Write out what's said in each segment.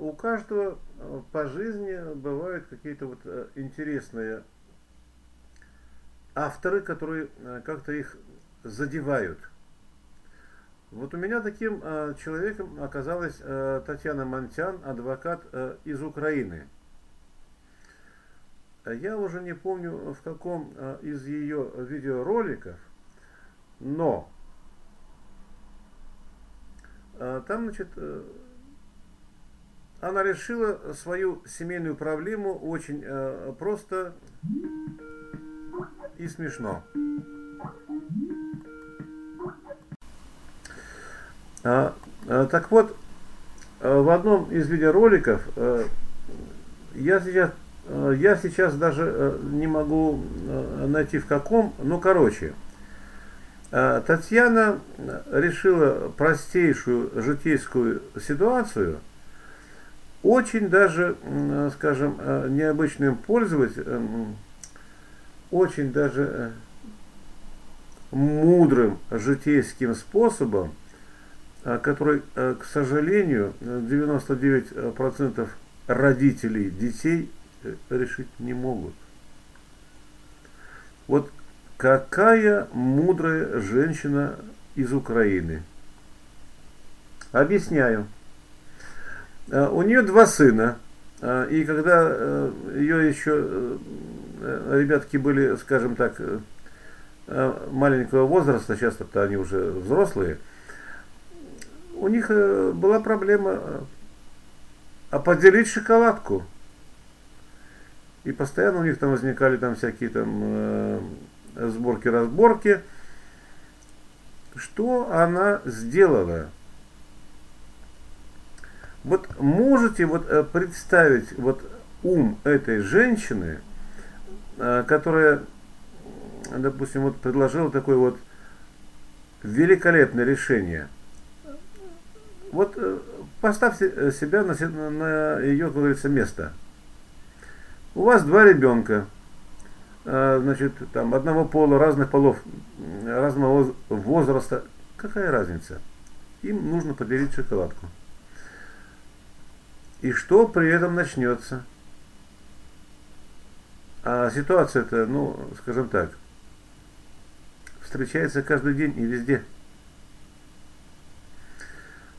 у каждого по жизни бывают какие-то вот интересные авторы, которые как-то их задевают. Вот у меня таким э, человеком оказалась э, Татьяна Монтян, адвокат э, из Украины. Я уже не помню в каком э, из ее видеороликов, но э, там, значит, э, она решила свою семейную проблему очень э, просто и смешно. А, а, так вот, а, в одном из видеороликов я сейчас, я сейчас даже не могу найти в каком, но короче, Татьяна решила простейшую житейскую ситуацию очень даже, скажем, необычным пользователем, очень даже мудрым житейским способом который, э, к сожалению, 99% родителей детей э, решить не могут. Вот какая мудрая женщина из Украины. Объясняю. Э, у нее два сына. И когда ее еще ребятки были, скажем так, маленького возраста, сейчас-то они уже взрослые, у них э, была проблема э, а поделить шоколадку. И постоянно у них там возникали там всякие там э, сборки-разборки. Что она сделала? Вот можете вот э, представить вот ум этой женщины, э, которая, допустим, вот предложила такое вот великолепное решение – вот э, поставьте себя на, на ее, как говорится, место. У вас два ребенка, значит, там одного пола, разных полов, разного возраста. Какая разница? Им нужно поделить шоколадку. И что при этом начнется? А ситуация-то, ну, скажем так, встречается каждый день и везде.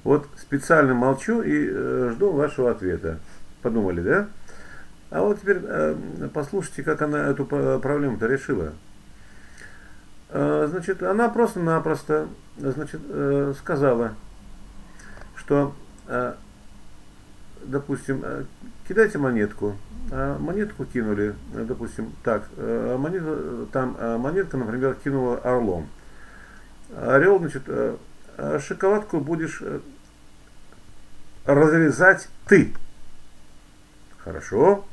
Вот специально молчу и э, жду вашего ответа. Подумали, да? А вот теперь э, послушайте, как она эту проблему-то решила. Э, значит, она просто-напросто значит, э, сказала, что, э, допустим, э, кидайте монетку. А монетку кинули, э, допустим, так, э, монета, там монетка, например, кинула орлом. Орел, значит, шоколадку будешь разрезать ты. Хорошо.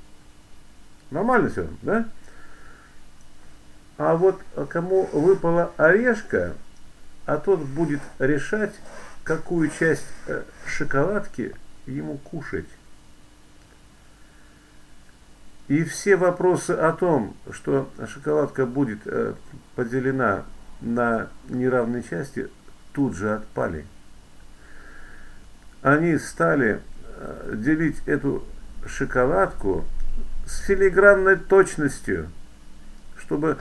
Нормально все, да? А вот кому выпала орешка, а тот будет решать, какую часть шоколадки ему кушать. И все вопросы о том, что шоколадка будет э, поделена на неравные части, тут же отпали они стали э, делить эту шоколадку с филигранной точностью, чтобы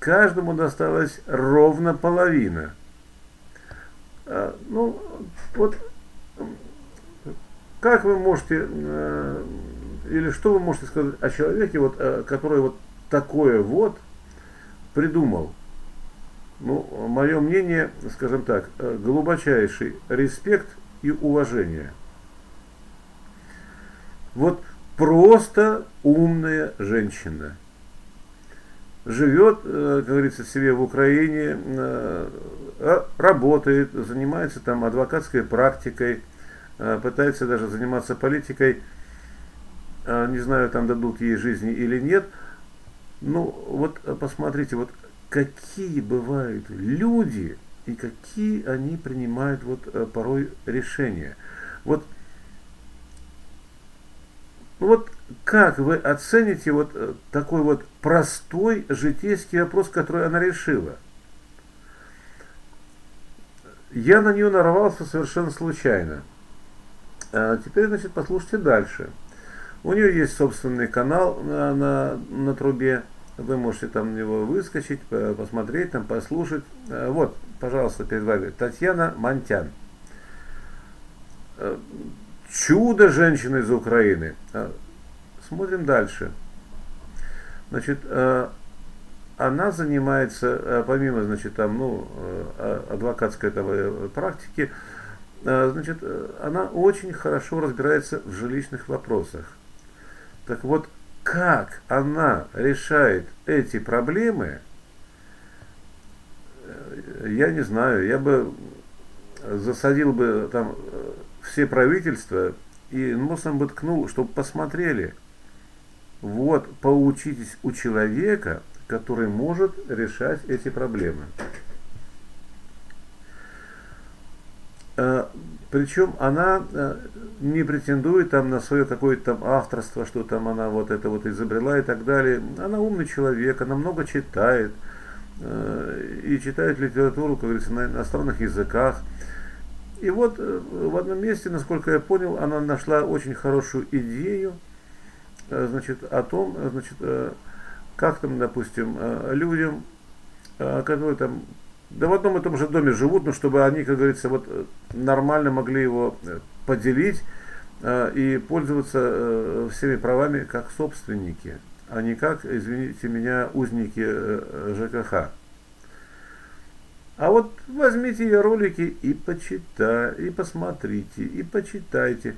каждому досталась ровно половина. А, ну, вот как вы можете, э, или что вы можете сказать о человеке, вот, э, который вот такое вот придумал? Ну, мое мнение, скажем так, глубочайший респект – и уважения. Вот просто умная женщина. Живет, э, как говорится, себе в Украине, э, работает, занимается там адвокатской практикой, э, пытается даже заниматься политикой. Не знаю, там дадут ей жизни или нет. Ну, вот посмотрите, вот какие бывают люди, и какие они принимают вот э, порой решения. Вот, вот как вы оцените вот э, такой вот простой житейский вопрос, который она решила? Я на нее нарвался совершенно случайно. А теперь, значит, послушайте дальше. У нее есть собственный канал на, на, на трубе. Вы можете там на него выскочить, посмотреть, там послушать. А, вот, пожалуйста, перед вами Татьяна Монтян. А, чудо женщины из Украины. Смотрим дальше. Значит, она занимается, помимо, значит, там, ну, адвокатской там, э, практики, значит, она очень хорошо разбирается в жилищных вопросах. Так вот, как она решает эти проблемы, э, я не знаю, я бы засадил бы там э, все правительства и носом бы ткнул, чтобы посмотрели. Вот, поучитесь у человека, который может решать эти проблемы. Э, Причем она э, не претендует там на свое какое-то там авторство, что там она вот это вот изобрела и так далее. Она умный человек, она много читает. Э, и читает литературу, как говорится, на иностранных языках. И вот в одном месте, насколько я понял, она нашла очень хорошую идею, значит, о том, значит, как там, допустим, людям, которые там да в одном и том же доме живут, но чтобы они, как говорится, вот э, нормально могли его э, поделить э, и пользоваться всеми правами как собственники, а не как, извините меня, узники ЖКХ. А вот возьмите ее ролики и почитайте, и посмотрите, и почитайте.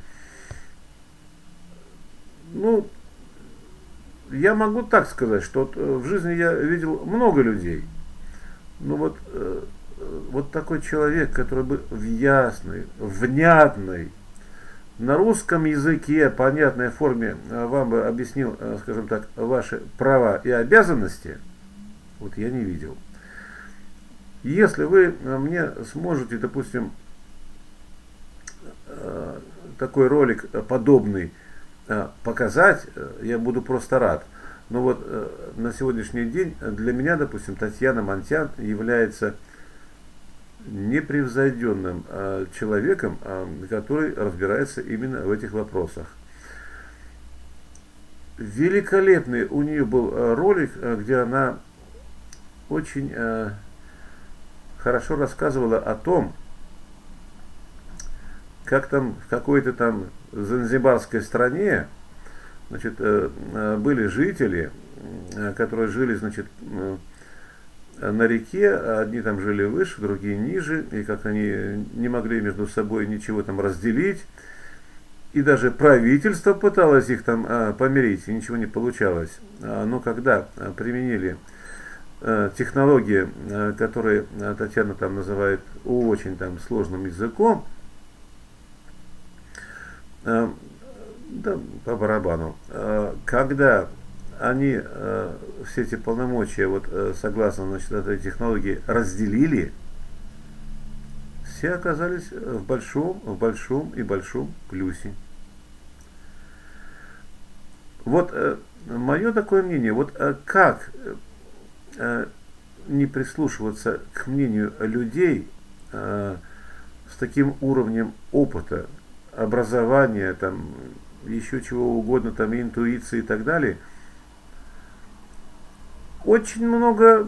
Ну, я могу так сказать, что в жизни я видел много людей – ну вот, э, вот такой человек, который бы в ясной, внятной, на русском языке, понятной форме э, вам бы объяснил, э, скажем так, ваши права и обязанности, вот я не видел. Если вы мне сможете, допустим, такой ролик подобный показать, я буду просто рад. Но вот э, на сегодняшний день для меня, допустим, Татьяна Монтян является непревзойденным э, человеком, э, который разбирается именно в этих вопросах. Великолепный у нее был э, ролик, э, где она очень э, хорошо рассказывала о том, как там в какой-то там занзибарской стране значит, э, э, были жители, э, которые жили, значит, на реке, одни там жили выше, другие ниже, и как они не могли между собой ничего там разделить, и даже правительство пыталось их там а, помирить, и ничего не получалось. А, но когда применили технологии, которые Татьяна там называет очень там сложным языком, да, по барабану. А, когда они а, все эти полномочия, вот э, согласно значит, этой технологии, разделили, все оказались в большом, в большом и большом плюсе. Вот э, мое такое мнение, вот э, как не прислушиваться к мнению людей с таким уровнем опыта, образования, там, еще чего угодно, там, интуиции и так далее, очень много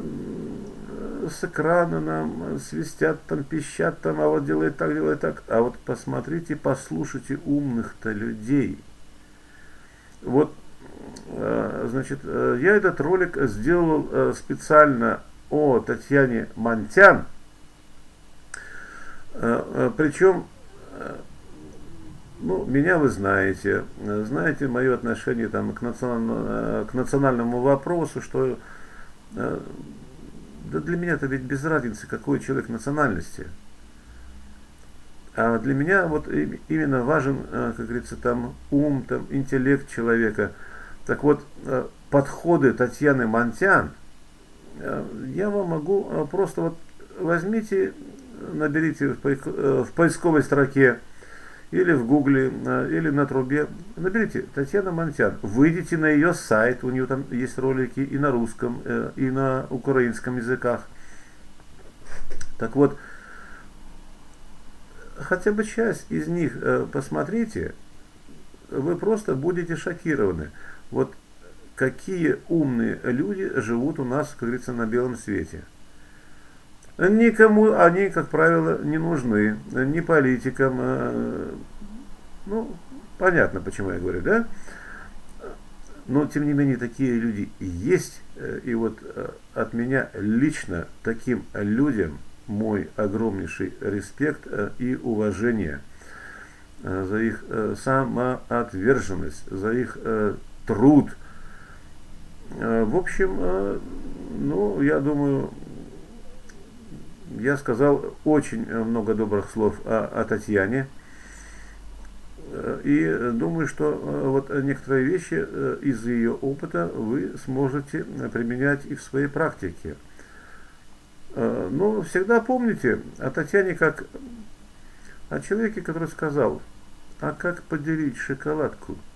с экрана нам свистят, там, пищат, там, а вот делает так, делает так. А вот посмотрите, послушайте умных-то людей. Вот, э, значит, э, я этот ролик сделал э, специально о Татьяне Монтян. Причем ну, меня вы знаете, знаете мое отношение там, к, национальному, э, к национальному вопросу, что э, да для меня это ведь без разницы, какой человек национальности. А для меня вот именно важен, э, как говорится, там ум, там интеллект человека. Так вот, подходы Татьяны Монтян, я вам могу просто вот возьмите, наберите в поисковой строке или в гугле, или на трубе. Наберите Татьяна Монтян, выйдите на ее сайт, у нее там есть ролики и на русском, э, и на украинском языках. Так вот, хотя бы часть из них э, посмотрите, вы просто будете шокированы. Вот какие умные люди живут у нас, как говорится, на белом свете. Никому они, как правило, не нужны, ни политикам. Э, ну, понятно, почему я говорю, да? Но, тем не менее, такие люди есть. Э, и вот э, от меня лично таким людям мой огромнейший респект и уважение за их самоотверженность, за их труд. В общем, ну, я думаю, я сказал очень много добрых слов о, о Татьяне. И думаю, что э, вот некоторые вещи э, из ее опыта вы сможете применять и в своей практике. Э, но всегда помните о Татьяне как о человеке, который сказал, а как поделить шоколадку –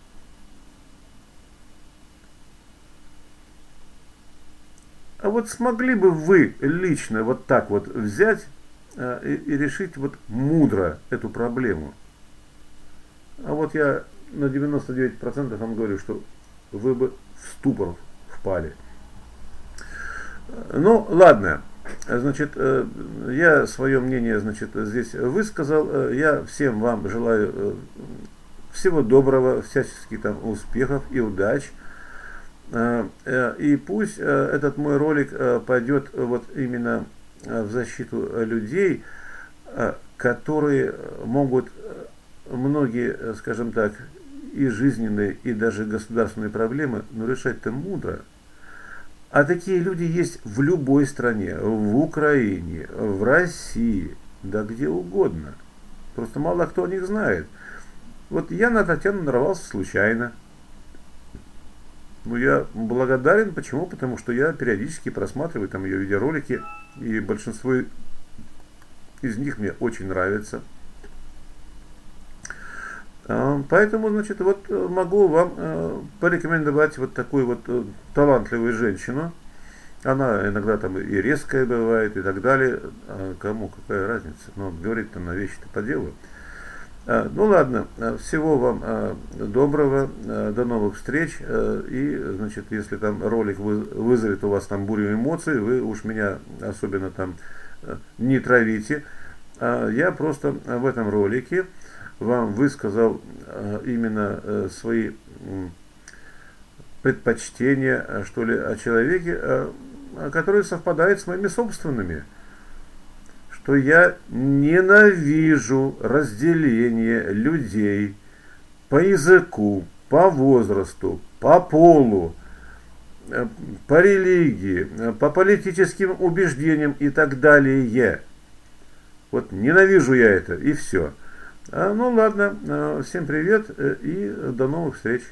А вот смогли бы вы лично вот так вот взять э, и, и решить вот мудро эту проблему? А вот я на 99% вам говорю, что вы бы в ступор впали. Ну, ладно. Значит, э, я свое мнение, значит, здесь высказал. Э, я всем вам желаю всего доброго, всяческих там успехов и удач. Э, э, и пусть э, этот мой ролик пойдет вот именно в защиту людей, которые могут многие, скажем так, и жизненные, и даже государственные проблемы, но решать-то мудро. А такие люди есть в любой стране, в Украине, в России, да где угодно. Просто мало кто о них знает. Вот я на Татьяну нарвался случайно. Ну, я благодарен. Почему? Потому что я периодически просматриваю там ее видеоролики, и большинство из них мне очень нравится. А, поэтому, значит, вот э, могу вам э, порекомендовать вот такую вот э, талантливую женщину. Она иногда там и резкая бывает, и так далее. А кому какая разница? Но ну, говорит она вещи-то по делу. А, ну ладно, а, всего вам а, доброго, до новых встреч. И, значит, если там ролик вызовет у вас там бурю эмоций, вы уж меня особенно там не травите. Я просто в этом ролике вам высказал именно свои предпочтения, что ли, о человеке, который совпадает с моими собственными что я ненавижу разделение людей по языку, по возрасту, по полу, э, по религии, э, по политическим убеждениям и так далее. Вот ненавижу я это, и все. А, ну ладно, э, всем привет и до новых встреч.